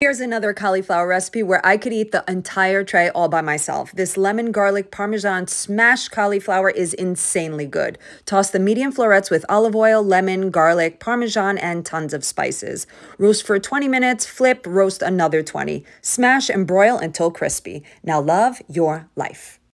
Here's another cauliflower recipe where I could eat the entire tray all by myself. This lemon garlic parmesan smashed cauliflower is insanely good. Toss the medium florets with olive oil, lemon, garlic, parmesan, and tons of spices. Roast for 20 minutes, flip, roast another 20. Smash and broil until crispy. Now love your life.